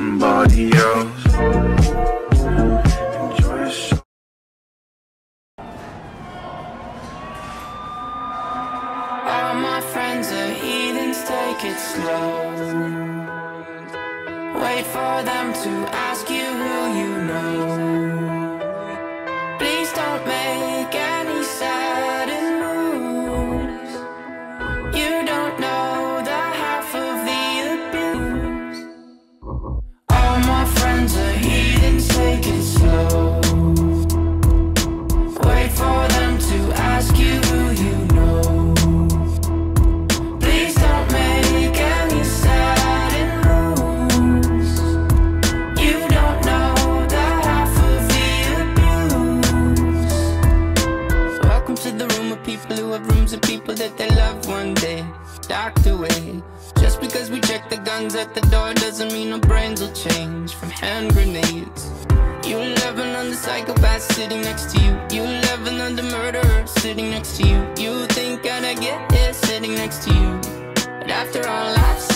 somebody else. All my friends are take it slow. Wait for them to ask you people who rooms of people that they love one day. Docked away. Just because we check the guns at the door doesn't mean our brains will change from hand grenades. You loving on the psychopath sitting next to you. You loving on the murderer sitting next to you. You think I'd get here sitting next to you. But after all I've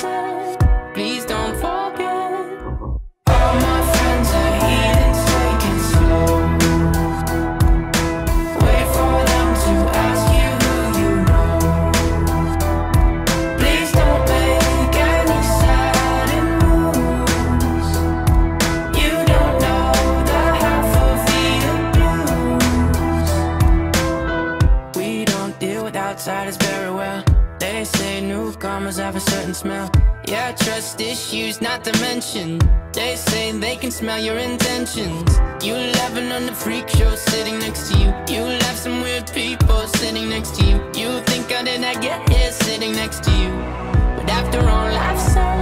with outsiders very well. They say newcomers have a certain smell. Yeah, trust issues not to mention. They say they can smell your intentions. You laughing on the freak show sitting next to you. You laugh some weird people sitting next to you. You think I did not get here sitting next to you. But after all I've said,